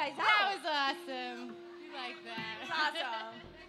guys out. That was awesome. We like that. Awesome.